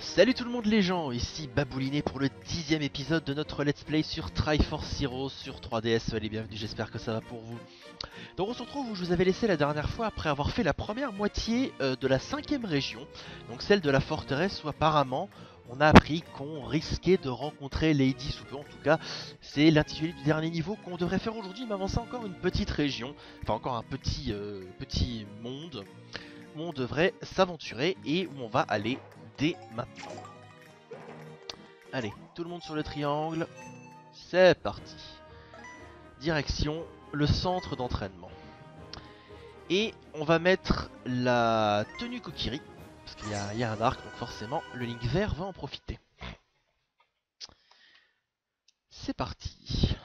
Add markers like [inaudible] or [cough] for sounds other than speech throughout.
Salut tout le monde les gens, ici Babouliné pour le dixième épisode de notre let's play sur Triforce Heroes sur 3DS. Allez bienvenue, j'espère que ça va pour vous. Donc on se retrouve où je vous avais laissé la dernière fois après avoir fait la première moitié euh, de la cinquième région, donc celle de la forteresse où apparemment on a appris qu'on risquait de rencontrer Lady sous. En tout cas, c'est l'intitulé du dernier niveau qu'on devrait faire aujourd'hui, mais avant ça encore une petite région, enfin encore un petit, euh, petit monde où on devrait s'aventurer et où on va aller maintenant. Allez, tout le monde sur le triangle. C'est parti. Direction le centre d'entraînement. Et on va mettre la tenue Kokiri. Parce qu'il y, a un arc, donc forcément, le Link vert va en profiter. C'est parti.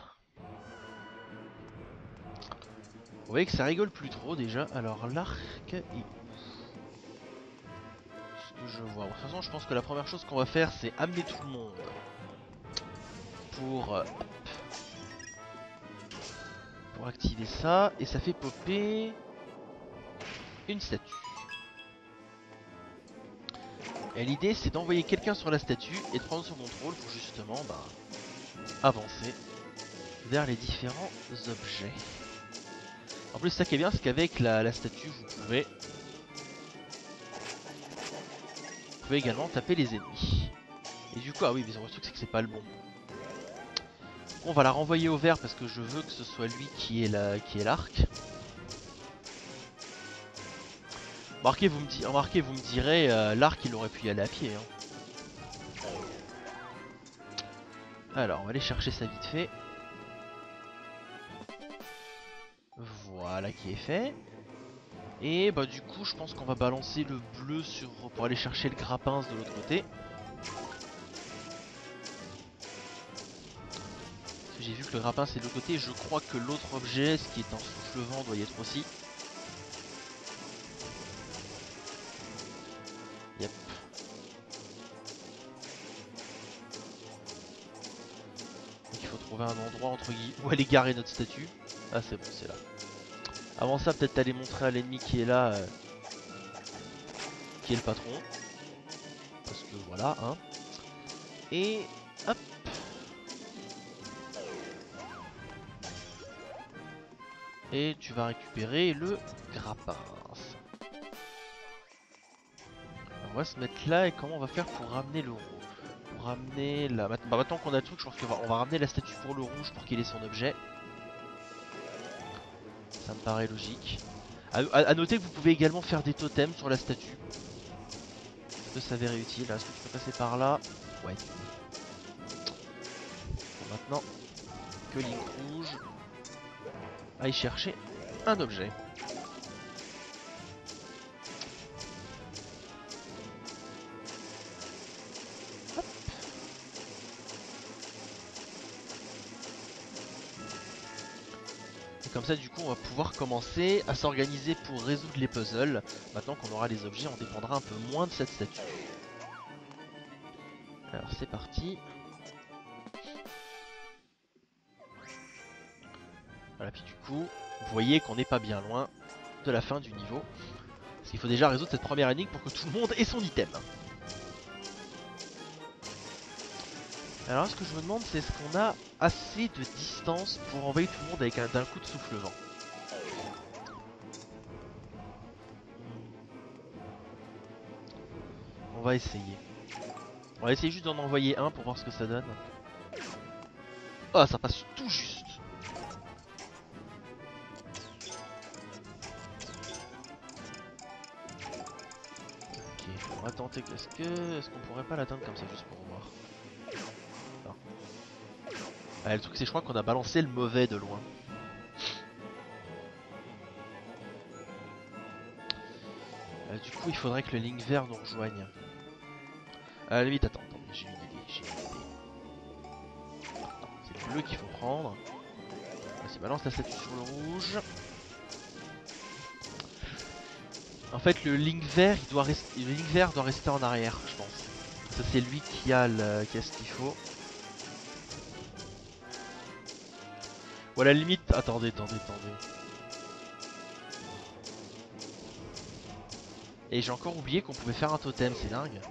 Vous voyez que ça rigole plus trop déjà. Alors l'arc je vois. De toute façon, je pense que la première chose qu'on va faire, c'est amener tout le monde pour euh, pour activer ça et ça fait popper une statue. Et l'idée, c'est d'envoyer quelqu'un sur la statue et de prendre son contrôle pour justement bah, avancer vers les différents objets. En plus, ça qui est bien, c'est qu'avec la statue, vous pouvez également taper les ennemis. Et du coup, ah oui, mais le truc c'est que c'est pas le bon. On va la renvoyer au vert parce que je veux que ce soit lui qui est la, qui est l'arc. Remarquez, vous me, remarquez, vous me direz, euh, l'arc il aurait pu y aller à pied. Hein. Alors, on va aller chercher ça vite fait. Voilà qui est fait. Et bah du coup je pense qu'on va balancer le bleu sur pour aller chercher le grappin de l'autre côté. J'ai vu que le grappin c'est de l'autre côté, je crois que l'autre objet, ce qui est en souffle vent, doit y être aussi. Yep. Donc il faut trouver un endroit entre guillemets où aller garer notre statue. Ah c'est bon, c'est là. Avant ça, peut-être aller montrer à l'ennemi qui est là, euh, qui est le patron. Parce que voilà, hein. Et hop. Et tu vas récupérer le grappin. On va se mettre là et comment on va faire pour ramener le rouge? Pour ramener la... Bah, maintenant qu'on a truc, je pense qu'on va... On va ramener la statue pour le rouge pour qu'il ait son objet. Me paraît logique. A, noter que vous pouvez également faire des totems sur la statue. Ça peut s'avérer utile. Est-ce que tu peux passer par là? Ouais. Maintenant que Link Rouge aille chercher un objet. Comme ça du coup on va pouvoir commencer à s'organiser pour résoudre les puzzles. Maintenant qu'on aura les objets on dépendra un peu moins de cette statue. Alors c'est parti. Voilà puis du coup vous voyez qu'on n'est pas bien loin de la fin du niveau. Parce qu'il faut déjà résoudre cette première énigme pour que tout le monde ait son item. Alors ce que je me demande c'est est-ce qu'on a assez de distance pour envoyer tout le monde avec un d'un coup de souffle vent On va essayer. On va essayer juste d'en envoyer un pour voir ce que ça donne. Oh ça passe tout juste Ok, on va tenter. Est-ce que est-ce qu'on pourrait pas l'atteindre comme ça juste pour voir? Le truc c'est je crois qu'on a balancé le mauvais de loin. Euh, du coup il faudrait que le Link vert nous rejoigne. À la limite attends, attends j'ai une idée, j'ai. C'est le bleu qu'il faut prendre. Vas-y balance la statue sur le rouge. En fait le Link vert il doit rester. Le Link vert doit rester en arrière je pense. Ça c'est lui qui a, le... qui a ce qu'il faut. Ou à la limite... Attendez, attendez, attendez. Et j'ai encore oublié qu'on pouvait faire un totem, c'est dingue.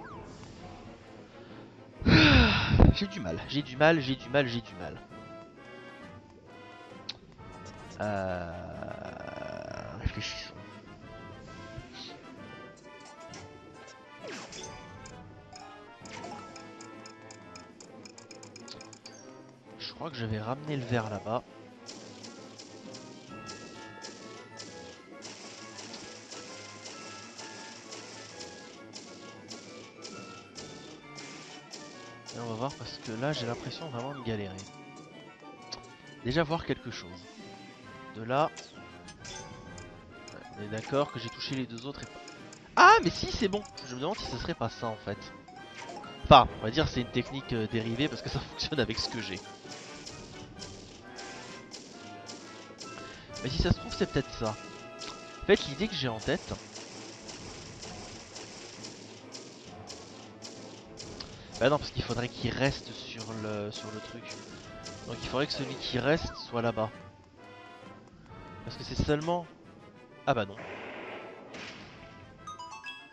[sighs] j'ai du mal, j'ai du mal, j'ai du mal, j'ai du mal. Euh... Réfléchissons. Je crois que je vais ramener le verre là-bas. On va voir parce que là j'ai l'impression vraiment de galérer. Déjà voir quelque chose. De là. On est d'accord que j'ai touché les deux autres et pas. Ah mais si c'est bon Je me demande si ce serait pas ça en fait. Enfin, on va dire c'est une technique euh, dérivée parce que ça [laughs] fonctionne avec ce que j'ai. Mais si ça se trouve c'est peut-être ça. En fait l'idée que j'ai en tête, Bah non, parce qu'il faudrait qu'il reste sur le, sur le truc. Donc il faudrait que celui qui reste soit là-bas. Parce que c'est seulement... Ah bah non.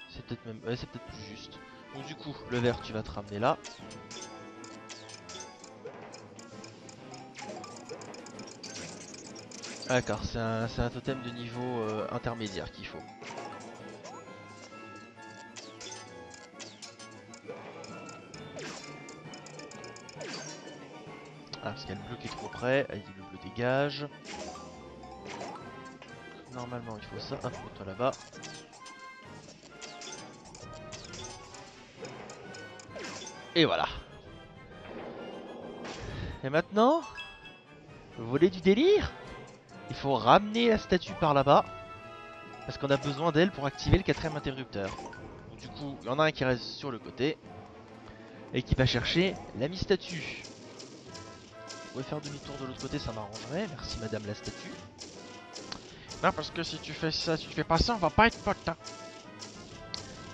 C'est peut-être même... C'est peut-être plus juste. Donc du coup, le vert, tu vas te ramener là. Ah, D'accord, c'est un, un, totem de niveau euh, intermédiaire qu'il faut. Allez, le dégage. Normalement, il faut ça. Peu toi là-bas. Et voilà. Et maintenant, voulez du délire? Il faut ramener la statue par là-bas. Parce qu'on a besoin d'elle pour activer le quatrième interrupteur. du coup, il y en a un qui reste sur le côté. Et qui va chercher l'ami statue pouvez faire demi-tour de l'autre côté, ça m'arrangerait. Merci madame la statue. Non, parce que si tu fais ça, si tu fais pas ça, on va pas être pote. Hein.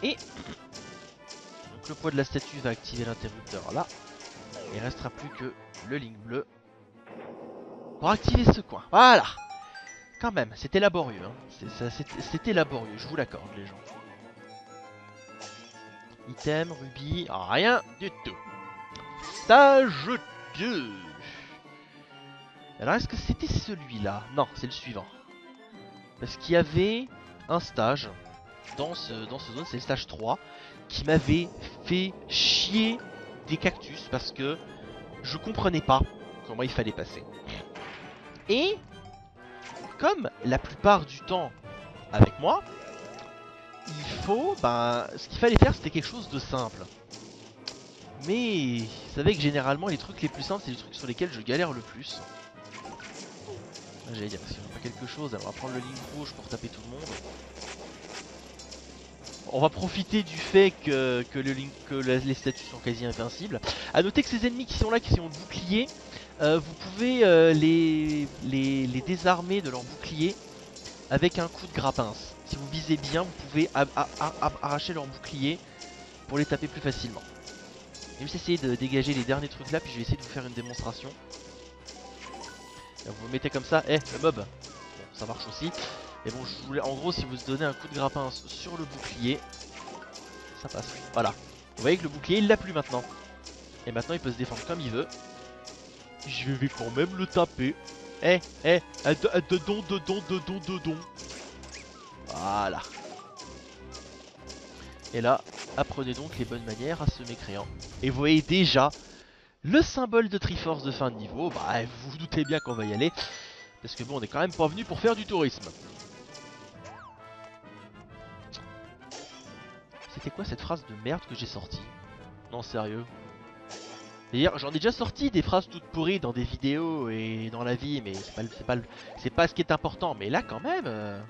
Et donc le poids de la statue va activer l'interrupteur là. Il restera plus que le link bleu pour activer ce coin. Voilà. Quand même, c'était laborieux. Hein. C'était laborieux, je vous l'accorde les gens. Item, rubis, rien du tout. Stage 2 alors est-ce que c'était celui-là? Non, c'est le suivant. Parce qu'il y avait un stage dans ce, dans zone, c'est le stage 3, qui m'avait fait chier des cactus parce que je comprenais pas comment il fallait passer. Et comme la plupart du temps avec moi, il faut, ben, ce qu'il fallait faire c'était quelque chose de simple. Mais vous savez que généralement les trucs les plus simples c'est les trucs sur lesquels je galère le plus. J'allais dire, si on pas quelque chose, on va prendre le ligne rouge pour taper tout le monde. On va profiter du fait que, les statues sont quasi invincibles. A noter que ces ennemis qui sont là, qui ont le bouclier, euh, vous pouvez euh, les, désarmer de leur bouclier avec un coup de grappince. Si vous visez bien, vous pouvez arracher leur bouclier pour les taper plus facilement. Je vais essayer de dégager les derniers trucs là, puis je vais essayer de vous faire une démonstration. Vous mettez comme ça, eh, le mob. ça marche aussi. Et bon, je voulais, en gros, si vous donnez un coup de grappin sur le bouclier, ça passe. Voilà. Vous voyez que le bouclier, il l'a plus maintenant. Et maintenant, il peut se défendre comme il veut. Je vais quand même le taper. Eh, eh, dedans, dedans, dedans, dedans. Voilà. Et là, apprenez donc les bonnes manières à ce mécréant. Et vous voyez déjà le symbole de Triforce de fin de niveau, bah vous vous doutez bien qu'on va y aller. Parce que bon, on est quand même pas venu pour faire du tourisme. C'était quoi cette phrase de merde que j'ai sortie? Non, sérieux. D'ailleurs, j'en ai déjà sorti des phrases toutes pourries dans des vidéos et dans la vie, mais c'est pas, pas, ce qui est important. Mais là, quand même... Euh...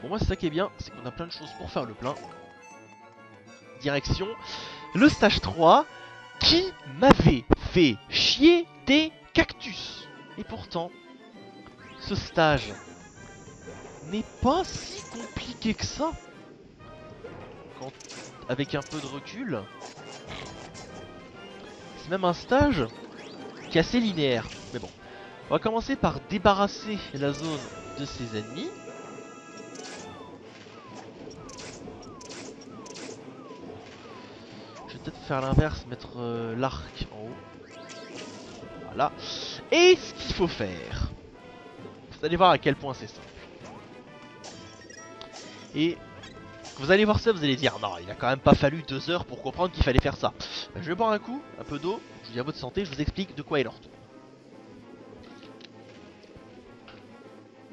Pour moi, c'est ça qui est bien, c'est qu'on a plein de choses pour faire le plein. Direction le stage 3, qui m'avait fait chier des cactus. Et pourtant, ce stage n'est pas si compliqué que ça. Avec un peu de recul, c'est même un stage qui est assez linéaire. Mais bon, on va commencer par débarrasser la zone de ses ennemis. Peut-être faire l'inverse, mettre euh, l'arc en haut. Voilà. Et ce qu'il faut faire, vous allez voir à quel point c'est simple. Et vous allez voir ça, vous allez dire non, il a quand même pas fallu deux heures pour comprendre qu'il fallait faire ça. Ben, je vais boire un coup, un peu d'eau, je vous dis à votre santé, je vous explique de quoi il en.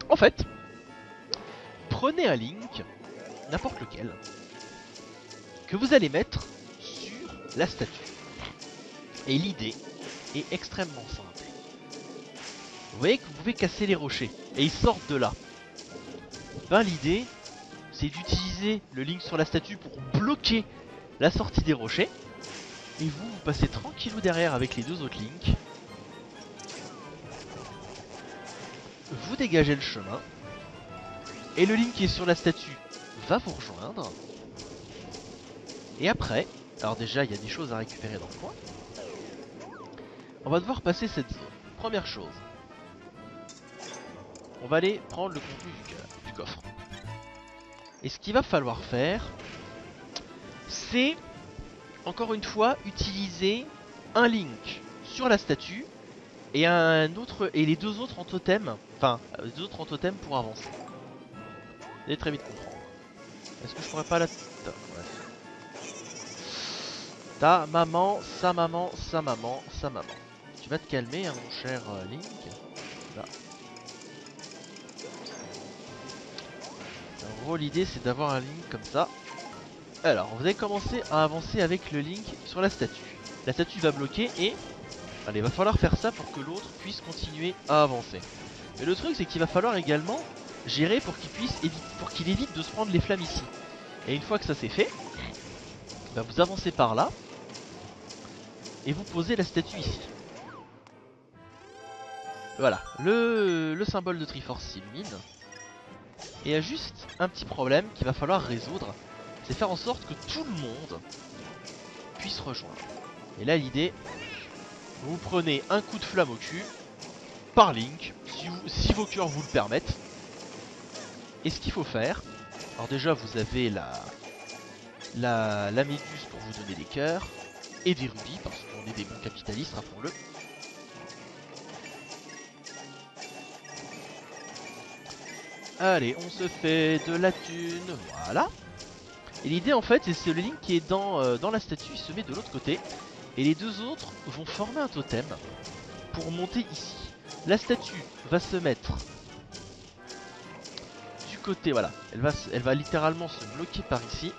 En fait, prenez un link, n'importe lequel, que vous allez mettre la statue. Et l'idée est extrêmement simple. Vous voyez que vous pouvez casser les rochers, et ils sortent de là. Ben l'idée, c'est d'utiliser le link sur la statue pour bloquer la sortie des rochers. Et vous, vous passez tranquillou derrière avec les deux autres links. Vous dégagez le chemin. Et le link qui est sur la statue va vous rejoindre. Et après, alors déjà il y a des choses à récupérer dans le coin. On va devoir passer cette zone. Première chose. On va aller prendre le contenu du, coffre. Et ce qu'il va falloir faire, c'est encore une fois utiliser un link sur la statue et un autre et les deux autres en totem, enfin les deux autres en totem pour avancer. Vous allez très vite comprendre. Est-ce que je pourrais pas la... Ta maman, sa maman, sa maman, sa maman. Tu vas te calmer, hein, mon cher euh, Link. Là. En gros, l'idée c'est d'avoir un Link comme ça. Alors, vous allez commencer à avancer avec le Link sur la statue. La statue va bloquer et... Allez, va falloir faire ça pour que l'autre puisse continuer à avancer. Mais le truc c'est qu'il va falloir également gérer pour qu'il puisse pour qu'il évite de se prendre les flammes ici. Et une fois que ça c'est fait, bah vous avancez par là et vous posez la statue ici. Voilà, le, le symbole de Triforce s'illumine. Et il y a juste un petit problème qu'il va falloir résoudre, c'est faire en sorte que tout le monde puisse rejoindre. Et là l'idée, vous prenez un coup de flamme au cul, par Link, si, si vos cœurs vous le permettent. Et ce qu'il faut faire, alors déjà vous avez la, la, la méduse pour vous donner des cœurs, et des rubis, parce qu'on est des bons capitalistes, rappelons-le. Allez, on se fait de la thune, voilà. Et l'idée en fait, c'est ce Link qui est dans, euh, dans la statue, il se met de l'autre côté. Et les deux autres vont former un totem pour monter ici. La statue va se mettre du côté, voilà. Elle va littéralement se bloquer par ici.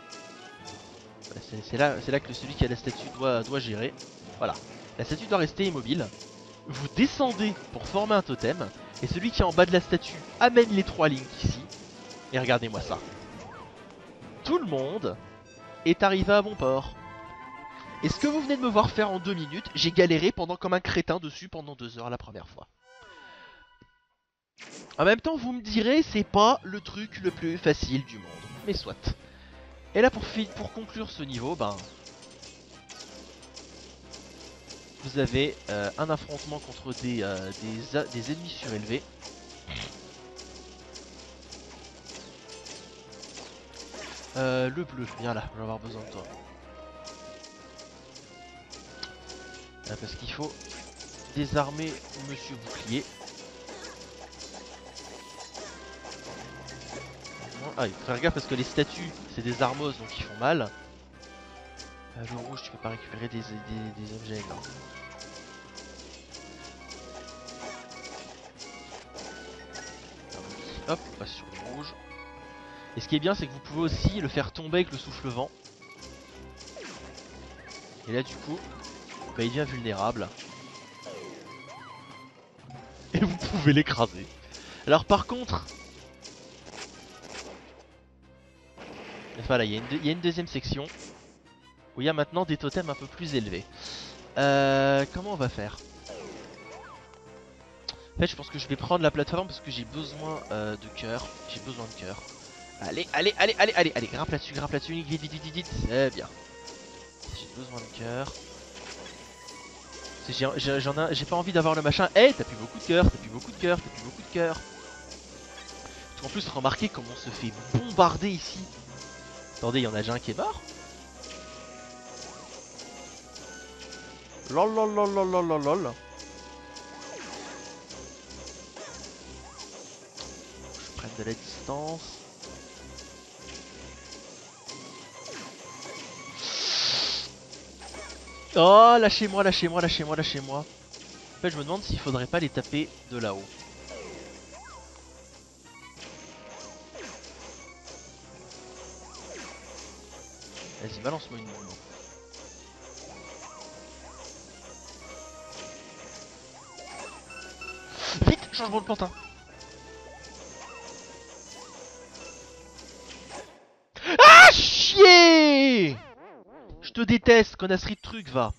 C'est là, là que celui qui a la statue doit, gérer. Voilà. La statue doit rester immobile. Vous descendez pour former un totem. Et celui qui est en bas de la statue amène les trois lignes ici. Et regardez-moi ça. Tout le monde est arrivé à bon port. Et ce que vous venez de me voir faire en deux minutes, j'ai galéré pendant comme un crétin dessus pendant deux heures la première fois. En même temps, vous me direz, c'est pas le truc le plus facile du monde. Mais soit. Et là, pour, conclure ce niveau, ben... Vous avez euh, un affrontement contre des, euh, des, ennemis surélevés. Euh, le bleu, viens là, je vais avoir besoin de toi. Ah, parce qu'il faut désarmer Monsieur Bouclier. Ah, il faut faire gaffe parce que les statues, c'est des armoses donc ils font mal. Euh, le rouge, tu peux pas récupérer des, objets, non. Hop, on passe sur le rouge. Et ce qui est bien, c'est que vous pouvez aussi le faire tomber avec le souffle vent. Et là, du coup, bah, il devient vulnérable. Et vous pouvez l'écraser. Alors par contre... Voilà, il y, a une deuxième section où il y a maintenant des totems un peu plus élevés. Euh, comment on va faire? En fait, je pense que je vais prendre la plateforme parce que j'ai besoin euh, de cœur. J'ai besoin de cœur. Allez, allez, allez, allez, allez, allez, grimpe là-dessus, grimpe là-dessus, vite, vite, vite, vite, c'est bien. J'ai besoin de cœur. J'ai pas envie d'avoir le machin. Eh, t'as plus beaucoup de cœur, t'as plus beaucoup de cœur, t'as plus beaucoup de cœur. En plus, remarquez comment on se fait bombarder ici. Attendez, il y en a déjà un qui est mort Lol lol lol lol lol lol lol. Je prenne de la distance. Oh, lâchez-moi, lâchez-moi, lâchez-moi, lâchez-moi. En fait, je me demande s'il faudrait pas les taper de là-haut. Vas-y, balance-moi une boule. Vite, changement de plantain. Ah, chier Je te déteste, connasserie de truc, va.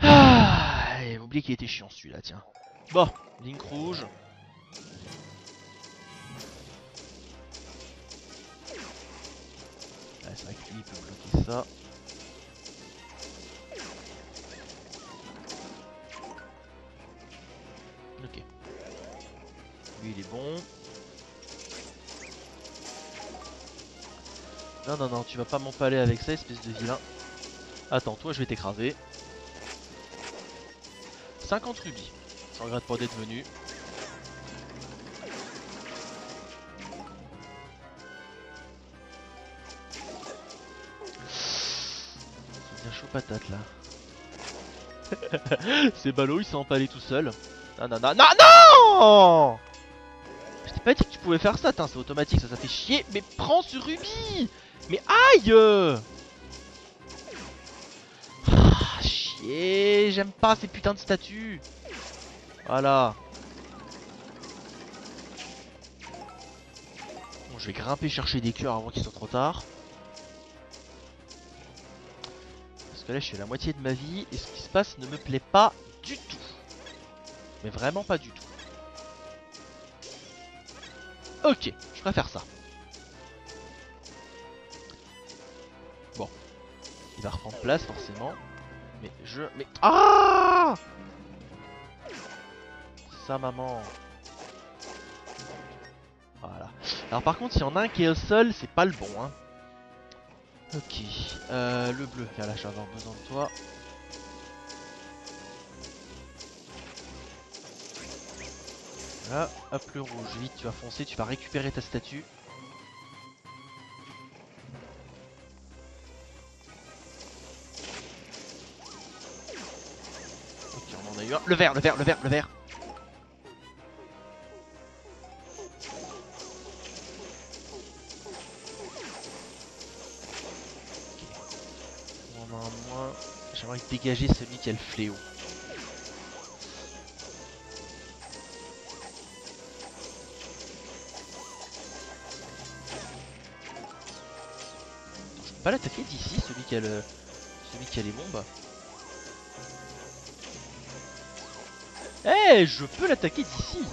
Ah, et oublie qu'il était chiant celui-là, tiens. Bon, link rouge. Ouais, c'est vrai que lui il peut bloquer ça. Ok. Lui il est bon. Non, non, non, tu vas pas m'empaler avec ça, espèce de vilain. Attends, toi je vais t'écraser. 50 rubis. Je regrette pas d'être venu. Chaud patate là. [laughs] C'est ballot, il s'est empalé tout seul. Non, non, non, non, non Je t'ai pas dit que tu pouvais faire ça, c'est automatique, ça, ça fait chier. Mais prends ce rubis Mais aïe ah, Chier, j'aime pas ces putains de statues. Voilà. Bon, je vais grimper chercher des cœurs avant qu'il soit trop tard. Là, je suis à la moitié de ma vie et ce qui se passe ne me plaît pas du tout. Mais vraiment pas du tout. Ok, je préfère ça. Bon. Il va reprendre place forcément. Mais je... Mais... Ah Ça maman. Voilà. Alors par contre, s'il y en a un qui est au sol, c'est pas le bon. Hein. Ok. Euh, le bleu. Là, je vais avoir besoin de toi. Voilà, hop le rouge, vite tu vas foncer, tu vas récupérer ta statue. Ok, on en a eu un. Le vert, le vert, le vert, le vert. Dégager celui qui a le fléau. pas l'attaquer d'ici, celui qui a le. celui qui a les bombes. Eh, je peux l'attaquer d'ici.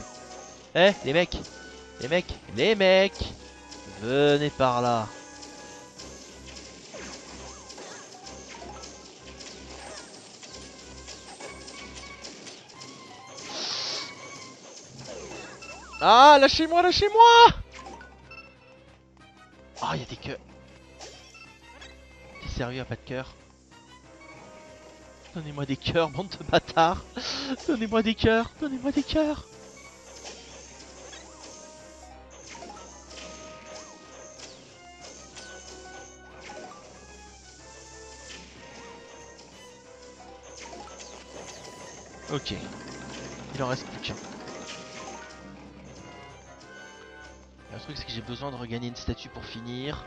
Eh, les mecs, les mecs, les mecs, venez par là. Ah, lâchez-moi, lâchez-moi. Ah, il y a des queues. Sérieux, a pas de cœur. Donnez-moi des cœurs, bande de bâtards. Donnez-moi des cœurs Donnez-moi des cœurs. Ok. Il en reste plus qu'un. Truc c'est que j'ai besoin de regagner une statue pour finir.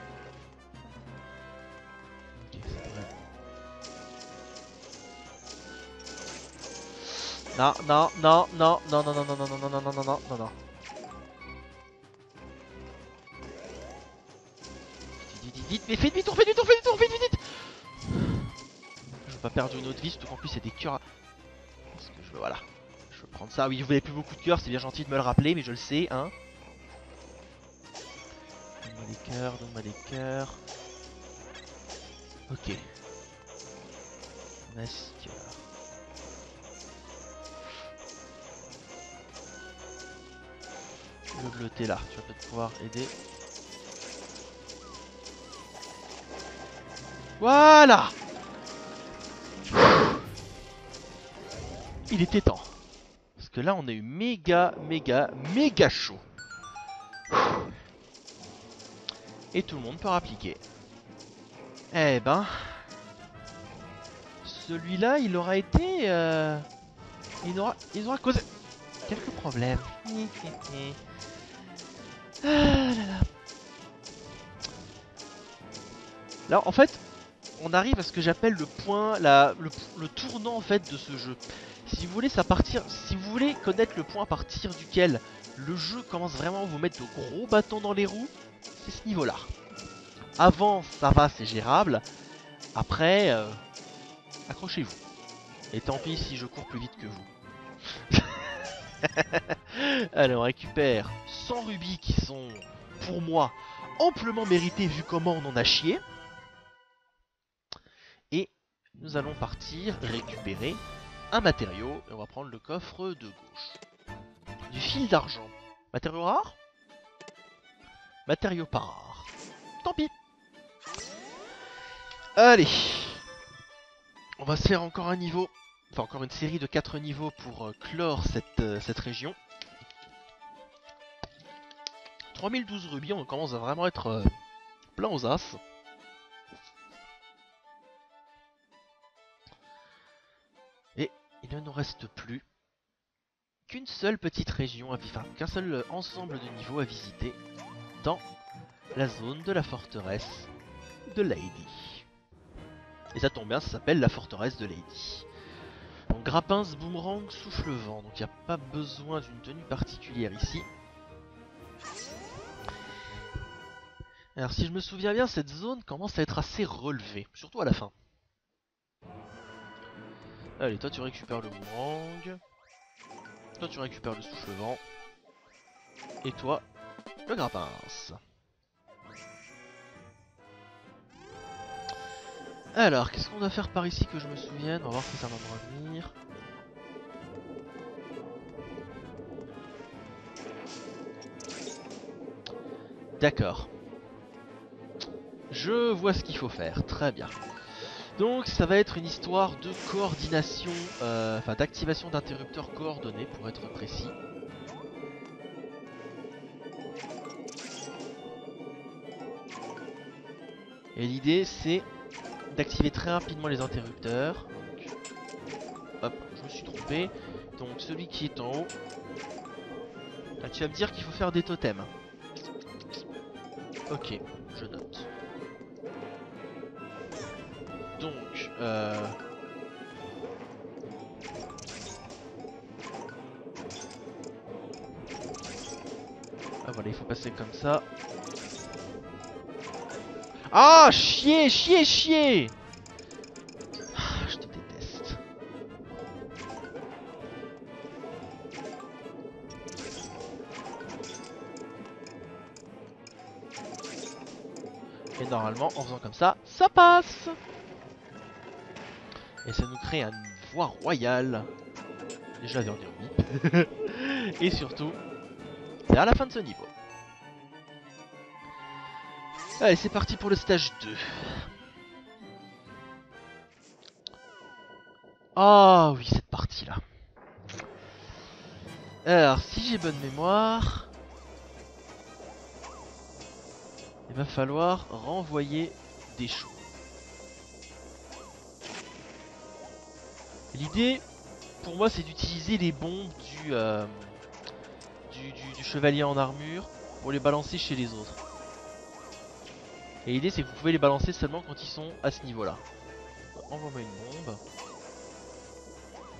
Non, non, non, non, non, non, non, non, non, non, non, non, non, non, non, non, non. Vite, vite, mais fais demi-tour, fais demi-tour, fais demi-tour, fais vite, vite Je veux pas perdre une autre vie, surtout qu'en plus c'est des cœurs. Parce que je veux, voilà. Je veux prendre ça. Oui, vous avez plus beaucoup de cœurs, c'est bien gentil de me le rappeler, mais je le sais, hein cœurs, donne-moi des cœurs. Ok. On Le bleu, là, tu vas peut-être pouvoir aider. Voilà Il était temps. Parce que là, on a eu méga, méga, méga chaud. Et tout le monde peut appliquer. Eh ben... Celui-là, il aura été... Euh, il, aura, il causé quelques problèmes. Ah là, en fait, on arrive à ce que j'appelle le point, la, le, tournant en fait de ce jeu. Si vous voulez ça partir, si vous voulez connaître le point à partir duquel le jeu commence vraiment à vous mettre de gros bâtons dans les roues, c'est ce niveau-là. Avant, ça va, c'est gérable. Après, euh, accrochez-vous. Et tant pis si je cours plus vite que vous. [laughs] Allez, on récupère 100 rubis qui sont, pour moi, amplement mérités vu comment on en a chié nous allons partir récupérer un matériau et on va prendre le coffre de gauche. Fil d'argent. Matériau rare Matériau pas rare. Tant pis. Allez. On va se faire encore un niveau, enfin encore une série de 4 niveaux pour euh, clore cette, euh, cette région. 3012 rubis, on commence à vraiment être euh, plein aux as. il ne nous reste plus qu'une seule petite région, à enfin qu'un seul ensemble de niveaux à visiter dans la zone de la forteresse de Lady. Et ça tombe bien, ça s'appelle la forteresse de Lady. Donc grappins, boomerang, souffle vent, donc il n'y a pas besoin d'une tenue particulière ici. Alors si je me souviens bien, cette zone commence à être assez relevée, surtout à la fin. Allez, toi tu récupères le boomerang. Toi tu récupères le souffle-vent. Et toi, le grappin. Alors, qu'est-ce qu'on doit faire par ici que je me souvienne? On va voir si ça va me revenir. D'accord. Je vois ce qu'il faut faire, très bien. Donc ça va être une histoire de coordination, euh, enfin d'activation d'interrupteurs coordonnés pour être précis. Et l'idée c'est d'activer très rapidement les interrupteurs. Hop, je me suis trompé. Donc celui qui est en haut. Ah, tu vas me dire qu'il faut faire des totems. Ok, euh... Ah voilà, il faut passer comme ça. Ah, chier, chier, chier ah, Je te déteste. Et normalement, en faisant comme ça, ça passe et ça nous crée une voie royale. Déjà dire oui. [laughs] Et surtout, c'est à la fin de ce niveau. Allez, c'est parti pour le stage 2. Ah oui, cette partie-là. Alors, si j'ai bonne mémoire, il va falloir renvoyer des choses. L'idée, pour moi, c'est d'utiliser les bombes euh, du, du, chevalier en armure pour les balancer chez les autres. Et l'idée, c'est que vous pouvez les balancer seulement quand ils sont à ce niveau-là. Envoie-moi une bombe.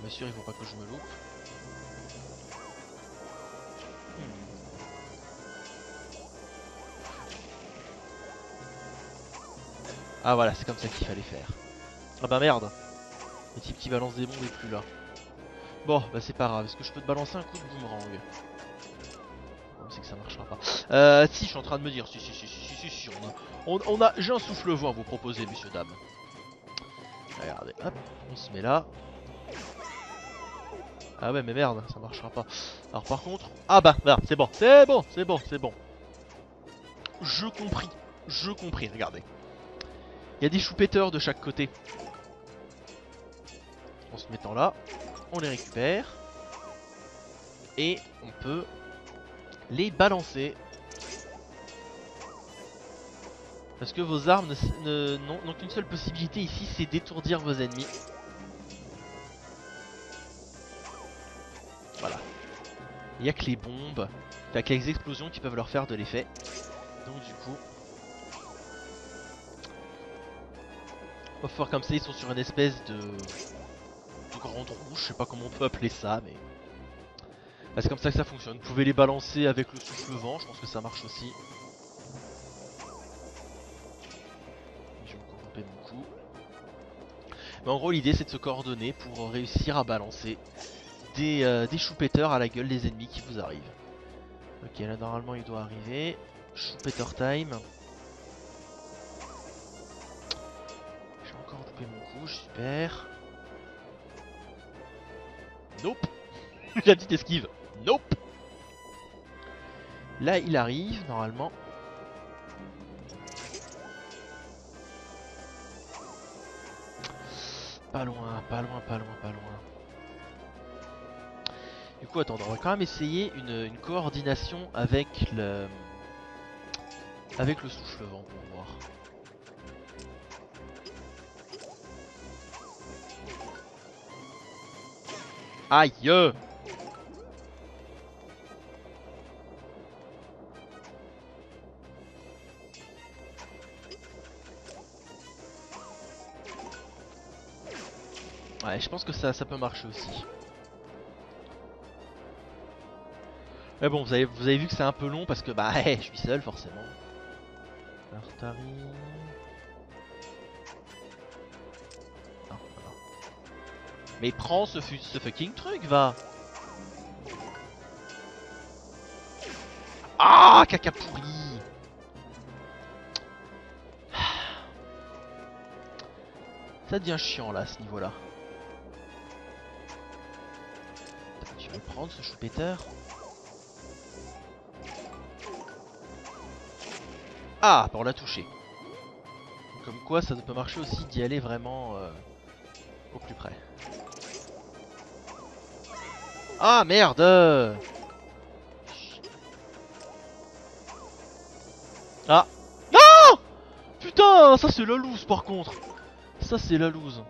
Bien sûr, il faut pas que je me loupe. Hmm. Ah voilà, c'est comme ça qu'il fallait faire. Ah bah merde le type qui balance des bombes est plus là. Bon, bah c'est pas grave. Est-ce que je peux te balancer un coup de boomerang On sait que ça marchera pas. Euh, si, je suis en train de me dire. Si, si, si, si, si, si, on a. On, a J'ai un souffle-vent à vous proposer, messieurs, dames. Regardez, hop, on se met là. Ah ouais, mais merde, ça marchera pas. Alors par contre. Ah bah, voilà, c'est bon, c'est bon, c'est bon, c'est bon. Je compris, je compris, regardez. Il y a des choupetteurs de chaque côté en se mettant là. on les récupère. Et on peut les balancer. Parce que vos armes n'ont qu'une seule possibilité ici, c'est d'étourdir vos ennemis. Voilà. Il n'y a que les bombes, il n'y a que les explosions qui peuvent leur faire de l'effet. Donc du coup... Au comme ça, ils sont sur une espèce de... de grande roue, je sais pas comment on peut appeler ça, mais... Bah, c'est comme ça que ça fonctionne. Vous pouvez les balancer avec le souffle vent, je pense que ça marche aussi. Mais en gros, l'idée c'est de se coordonner pour réussir à balancer des, euh, à la gueule des ennemis qui vous arrivent. Ok, là normalement il doit arriver. Choupetter time. J'ai encore coupé mon coup, super. Nope [laughs] La petite esquive. Nope Là il arrive normalement. Pas loin, pas loin, pas loin, pas loin. Du coup, attends, on va quand même essayer une, coordination avec le... Avec le souffle vent pour voir. Aïe Ouais, je pense que ça, peut marcher aussi. Mais bon, vous avez, vous avez vu que c'est un peu long parce que bah, [laughs] je suis seul forcément. Mais prends ce, ce fucking truc, va Ah, caca pourri Ça devient chiant là, à ce niveau-là. Je vais prendre ce choupetter. Ah, bah on l'a touché. Comme quoi, ça peut marcher aussi d'y aller vraiment euh, au plus près. Ah merde Ah Non Putain, ça c'est la loose par contre. Ça c'est la loose.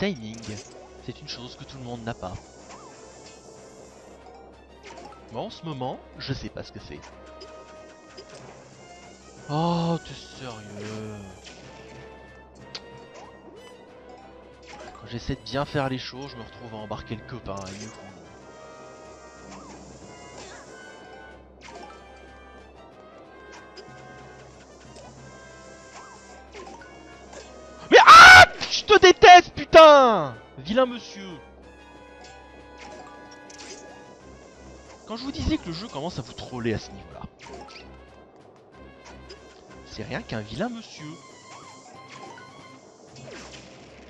Timing, c'est une chose que tout le monde n'a pas. Bon, en ce moment, je sais pas ce que c'est. Oh, t'es sérieux Quand j'essaie de bien faire les choses, je me retrouve à embarquer le copain à Vilain monsieur Quand je vous disais que le jeu commence à vous troller à ce niveau-là, c'est rien qu'un vilain monsieur.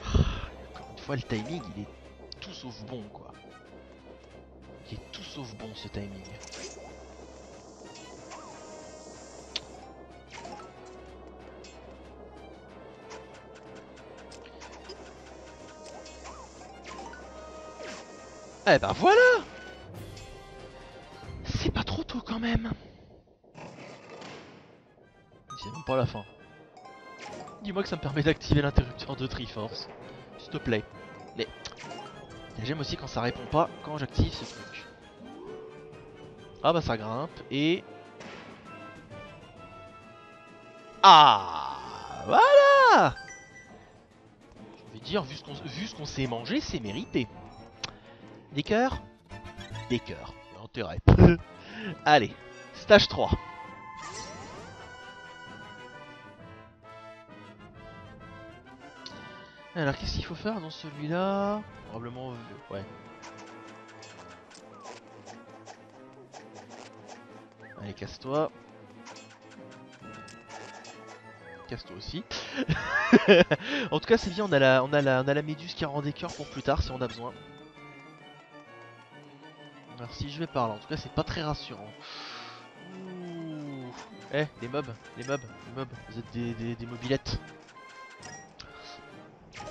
Encore une fois, le timing, il est tout sauf bon, quoi. Il est tout sauf bon, ce timing. Eh ben voilà C'est pas trop tôt quand même C'est même pas la fin. Dis-moi que ça me permet d'activer l'interrupteur de Triforce. S'il te plaît. Mais... J'aime aussi quand ça répond pas quand j'active ce truc. Ah bah ça grimpe et... Ah Voilà dire, vu ce qu'on vu ce qu'on s'est mangé, c'est mérité. Des cœurs? Des cœurs. Intérêt. [laughs] Allez, stage 3. Alors, qu'est-ce qu'il faut faire dans celui-là? Probablement... euh, Ouais. Allez, casse-toi. Casse-toi aussi. [laughs] en tout cas, c'est bien, on a, la, on, a la, on a la méduse qui rend des cœurs pour plus tard si on a besoin. Si je vais par là, en tout cas c'est pas très rassurant. Ouh. Eh, les mobs, les mobs, les mobs, vous êtes des, des, des mobilettes.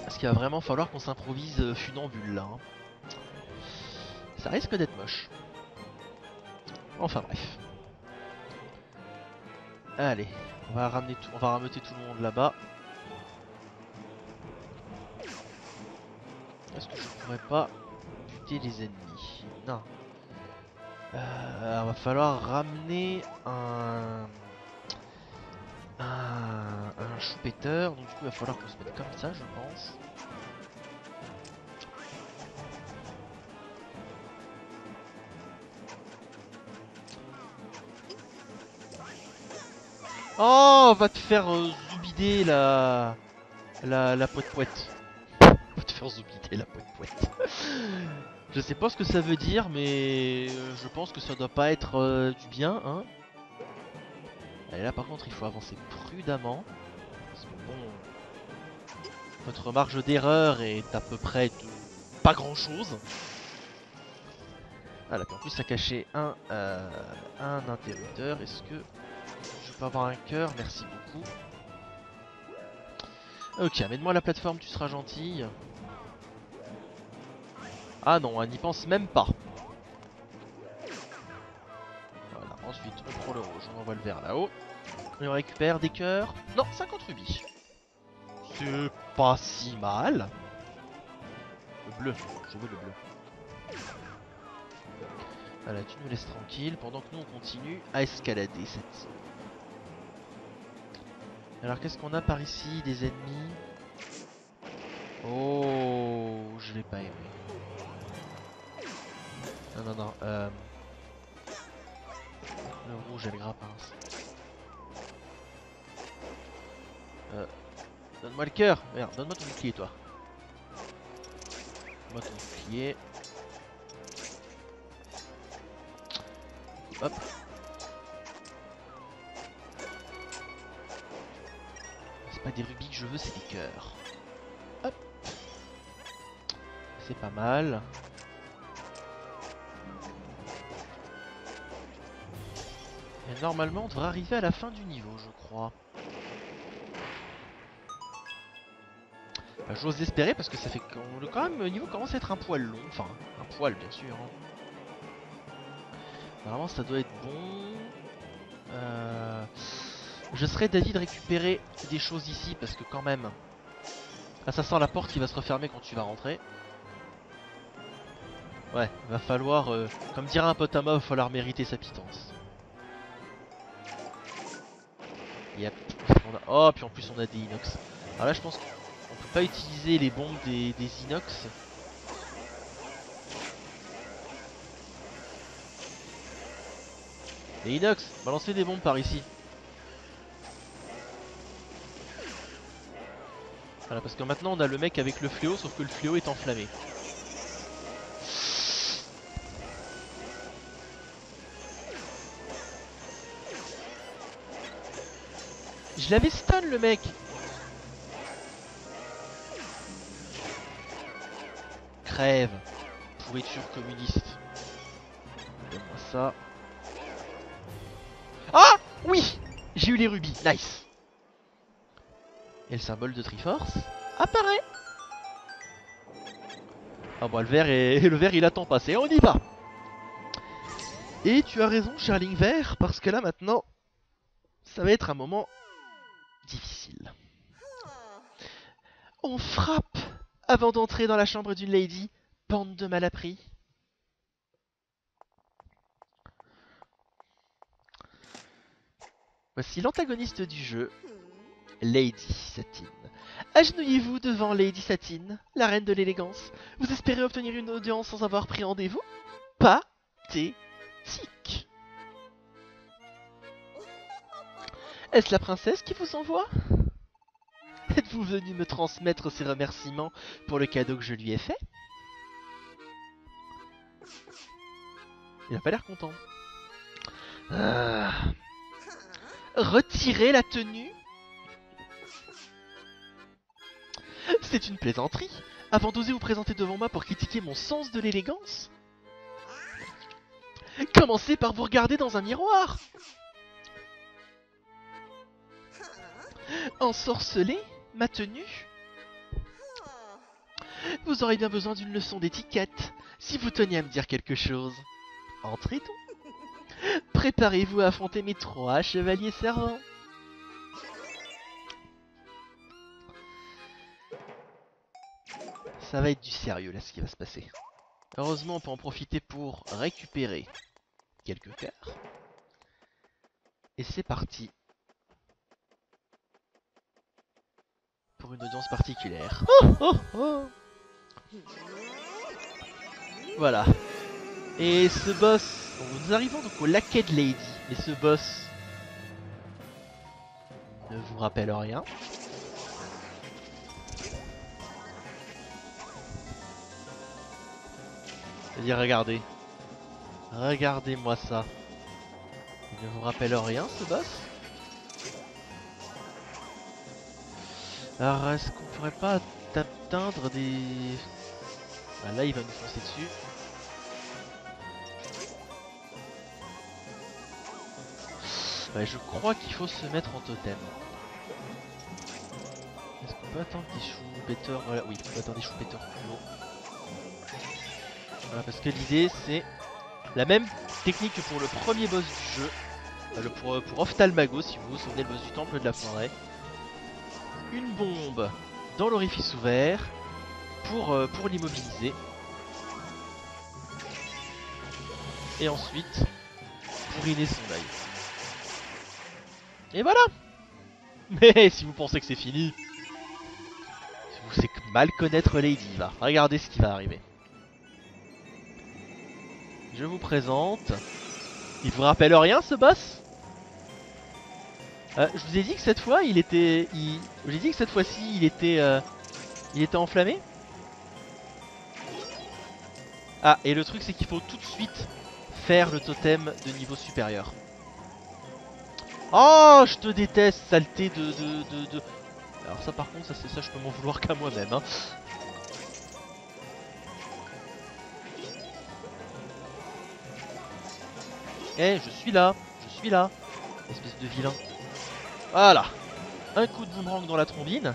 Parce qu'il va vraiment falloir qu'on s'improvise euh, funambule là. hein. Ça risque d'être moche. Enfin bref. Allez, on va ramener tout, on va rameuter tout le monde là-bas. Est-ce que je pourrais pas buter les ennemis? Non. Euh, va falloir ramener un... un... choupetteur, donc du coup il va falloir qu'on se mette comme ça je pense. Oh, va te faire euh, zoubider la... la... la poète poète. [laughs] va te faire zoubider la poète poète. [laughs] Je sais pas ce que ça veut dire, mais euh, je pense que ça doit pas être euh, du bien, hein. Allez, là par contre, il faut avancer prudemment. Parce que bon, votre marge d'erreur est à peu près de pas grand chose. Voilà, puis en plus ça cachait un, euh, un interrupteur. Est-ce que je peux avoir un cœur? Merci beaucoup. Ok, amène-moi la plateforme, tu seras gentille. Ah non, elle n'y pense même pas. Voilà, ensuite on prend le rouge, on envoie le vert là-haut. Et on récupère des cœurs. Non, 50 rubis. C'est pas si mal. Le bleu, je veux le bleu. Voilà, tu nous laisses tranquille pendant que nous on continue à escalader cette zone. Alors qu'est-ce qu'on a par ici Des ennemis? Oh, je l'ai pas aimé. Non, non, non. Euh... Le rouge et le grappin. Euh... Donne-moi le cœur Merde, donne-moi ton bouclier, toi. Donne-moi ton bouclier. Hop. C'est pas des rubis que je veux, c'est des cœurs. Hop. C'est pas mal. Et normalement, on devrait arriver à la fin du niveau, je crois. Bah, J'ose espérer parce que ça fait quand même le niveau commence à être un poil long, enfin un poil bien sûr. hein. Normalement ça doit être bon. Euh, Je serais d'avis de récupérer des choses ici parce que quand même. Là ça sent la porte qui va se refermer quand tu vas rentrer. Ouais, va falloir, euh, comme dirait un pote à moi, va falloir mériter sa pitance. Oh, puis en plus on a des inox. Alors là je pense qu'on peut pas utiliser les bombes des, des inox. Les inox, balancez des bombes par ici. Voilà, parce que maintenant on a le mec avec le fléau, sauf que le fléau est enflammé. Je l'avais stun le mec. Crève. Pourriture communiste. Donne-moi ça. Ah! Oui! J'ai eu les rubis, nice. Et le symbole de Triforce apparaît. Ah bon, le vert, est... [laughs] le vert il attend passer, on y va. Et tu as raison, Charling Vert, parce que là maintenant, ça va être un moment difficile. On frappe avant d'entrer dans la chambre d'une lady, bande de malappris. Voici l'antagoniste du jeu, Lady Satine. Agenouillez-vous devant Lady Satine, la reine de l'élégance. Vous espérez obtenir une audience sans avoir pris rendez-vous? Pathétique. Est-ce la princesse qui vous envoie? Êtes-vous venu me transmettre ses remerciements pour le cadeau que je lui ai fait? Il a pas l'air content. Ah. Retirer la tenue? C'est une plaisanterie. Avant d'oser vous présenter devant moi pour critiquer mon sens de l'élégance? Commencez par vous regarder dans un miroir. Ensorceler ma tenue Vous aurez bien besoin d'une leçon d'étiquette si vous teniez à me dire quelque chose. Entrez donc Préparez-vous à affronter mes trois chevaliers servants. Ça va être du sérieux là ce qui va se passer. Heureusement on peut en profiter pour récupérer quelques cœurs. Et c'est parti. Pour une audience particulière. Oh, oh, oh. Voilà. Et ce boss, nous arrivons donc au de Lady. Et ce boss ne vous rappelle rien. C'est-à-dire, regardez. Regardez-moi ça. Il ne vous rappelle rien ce boss? Alors, est-ce qu'on pourrait pas atteindre des... Ah, là, il va nous foncer dessus. Ouais, je crois qu'il faut se mettre en totem. Est-ce qu'on peut attendre des choux better Voilà, oui, on peut attendre des choux better plus haut. Voilà, parce que l'idée c'est la même technique que pour le premier boss du jeu. le, pour, pour Ophthalmago, si vous vous souvenez, le boss du temple de la forêt. Une bombe dans l'orifice ouvert pour, euh, l'immobiliser. Et ensuite, pour son œil. Et voilà [laughs] Mais si vous pensez que c'est fini, vous savez mal connaître Lady, va. Regardez ce qui va arriver. Je vous présente. Il vous rappelle rien ce boss? Euh, Je vous ai dit que cette fois il était... Je vous ai dit que cette fois-ci il était... Euh, il était enflammé Ah et le truc c'est qu'il faut tout de suite faire le totem de niveau supérieur. Oh, je te déteste, saleté de, de, de, Alors ça par contre, ça ça, je peux m'en vouloir qu'à moi-même. Hein. Eh, je suis là, je suis là, espèce de vilain. Voilà, un coup de boomerang dans la trombine.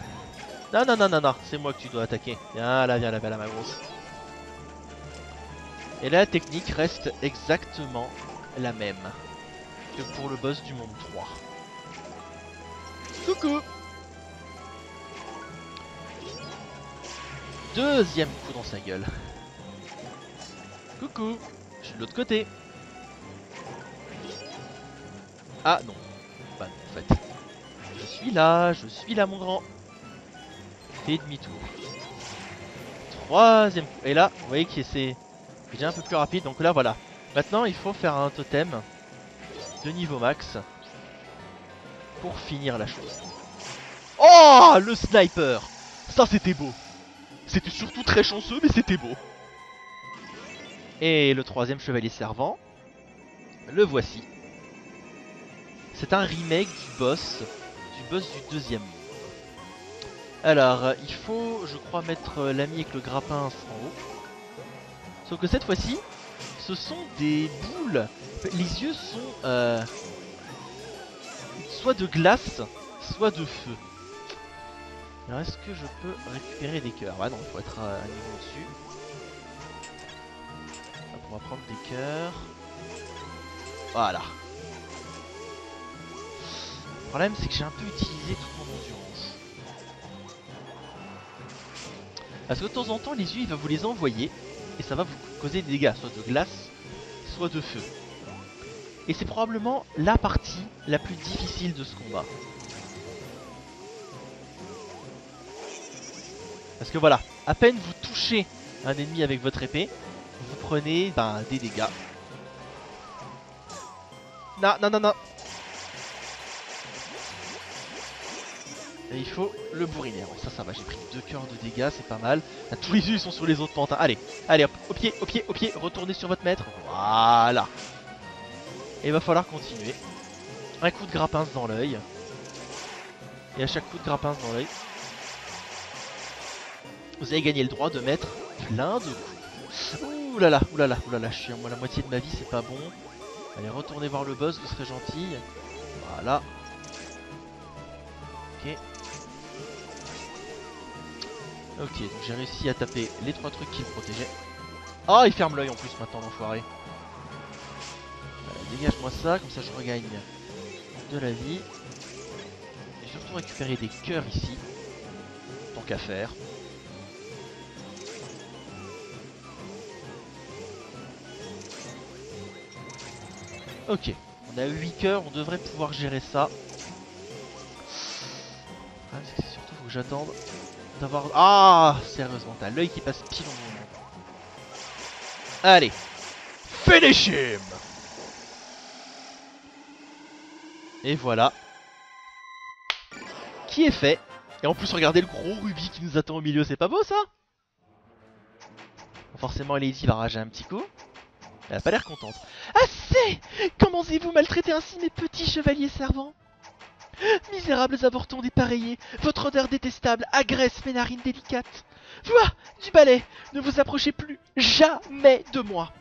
Non, non, non, non, non, c'est moi que tu dois attaquer. Viens là, viens là, viens là, ma grosse. Et la technique reste exactement la même que pour le boss du monde 3. Coucou Deuxième coup dans sa gueule. Coucou Je suis de l'autre côté. Ah non. Je suis là, je suis là mon grand. Fais demi-tour. Troisième. Et là, vous voyez que c'est déjà un peu plus rapide. Donc là voilà. Maintenant il faut faire un totem de niveau max pour finir la chose. Oh le sniper Ça c'était beau C'était surtout très chanceux mais c'était beau Et le troisième chevalier servant, le voici. C'est un remake du boss, boss du deuxième. Alors, il faut, je crois, mettre l'ami avec le grappin en haut. Sauf que cette fois-ci, ce sont des boules. Les yeux sont euh, soit de glace, soit de feu. Alors est-ce que je peux récupérer des cœurs? Ah non, il faut être à, niveau dessus. on va prendre des cœurs. Voilà. Problème c'est que j'ai un peu utilisé toute mon endurance. Parce que de temps en temps les yeux il va vous les envoyer et ça va vous causer des dégâts, soit de glace, soit de feu. Et c'est probablement la partie la plus difficile de ce combat. Parce que voilà, à peine vous touchez un ennemi avec votre épée, vous prenez ben, des dégâts. Non, non, non, non. Et il faut le bourriner. Ça, ça va, j'ai pris deux cœurs de dégâts, c'est pas mal. Tous les yeux sont sur les autres pantins. Allez, allez hop, au pied, au pied, au pied, retournez sur votre maître. Voilà. Et il va falloir continuer. Un coup de grappin dans l'œil. Et à chaque coup de grappin dans l'œil, vous avez gagné le droit de mettre plein de coups. Ouh là là, ouh là là, ouh là là, je suis à moi la moitié de ma vie, c'est pas bon. Allez, retournez voir le boss, vous serez gentil. Voilà. Ok. Ok, donc j'ai réussi à taper les trois trucs qui me protégeaient. Ah, il ferme l'œil en plus maintenant, l'enfoiré. Dégage-moi ça, comme ça je regagne de la vie. Et surtout récupérer des cœurs ici. Tant qu'à faire. Ok, on a 8 cœurs, on devrait pouvoir gérer ça. Ah, c'est surtout faut que j'attende d'avoir... Ah Sérieusement, t'as l'œil qui passe pile en. Allez Finish him Et voilà. Qui est fait. Et en plus, regardez le gros rubis qui nous attend au milieu, c'est pas beau ça? Forcément, Lady va rager un petit coup. Elle a pas l'air contente. Assez Comment osez-vous maltraiter ainsi mes petits chevaliers servants? Misérables avortons dépareillés, votre odeur détestable agresse mes narines délicates. Vois, du balai, ne vous approchez plus jamais de moi.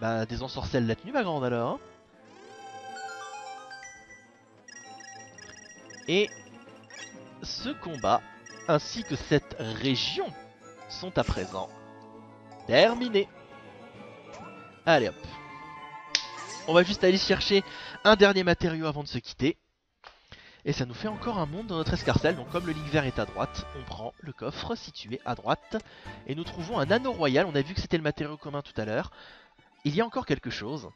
Bah, des ensorcelles la tenue, ma grande, alors. Hein. Et ce combat, ainsi que cette région, sont à présent terminés. Allez hop. On va juste aller chercher un dernier matériau avant de se quitter. Et ça nous fait encore un monde dans notre escarcelle. Donc comme le link vert est à droite, on prend le coffre situé à droite. Et nous trouvons un anneau royal. On a vu que c'était le matériau commun tout à l'heure. Il y a encore quelque chose.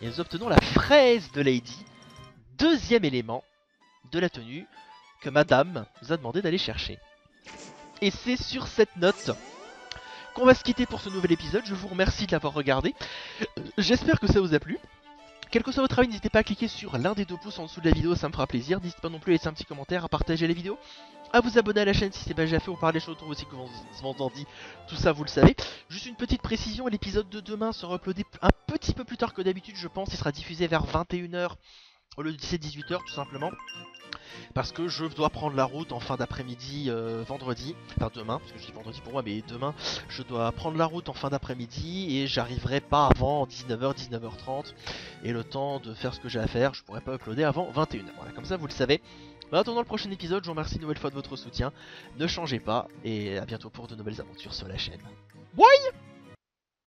Et nous obtenons la fraise de Lady. Deuxième élément de la tenue que madame nous a demandé d'aller chercher. Et c'est sur cette note qu'on va se quitter pour ce nouvel épisode. Je vous remercie de l'avoir regardé. J'espère que ça vous a plu. Quel que soit votre avis, n'hésitez pas à cliquer sur l'un des deux pouces en dessous de la vidéo, ça me fera plaisir. N'hésitez pas non plus à laisser un petit commentaire, à partager la vidéo, à vous abonner à la chaîne si c'est pas déjà fait, ou parler des choses autour aussi que vous dit, tout ça vous le savez. Juste une petite précision, l'épisode de demain sera uploadé un petit peu plus tard que d'habitude je pense, il sera diffusé vers 21h au lieu de 17-18h tout simplement parce que je dois prendre la route en fin d'après-midi euh, vendredi, enfin demain, parce que je dis vendredi pour moi, mais demain, je dois prendre la route en fin d'après-midi et j'arriverai pas avant 19h, 19h30, et le temps de faire ce que j'ai à faire, je pourrais pas uploader avant 21h. Voilà, comme ça vous le savez. En attendant le prochain épisode, je vous remercie une nouvelle fois de votre soutien, ne changez pas, et à bientôt pour de nouvelles aventures sur la chaîne. Bye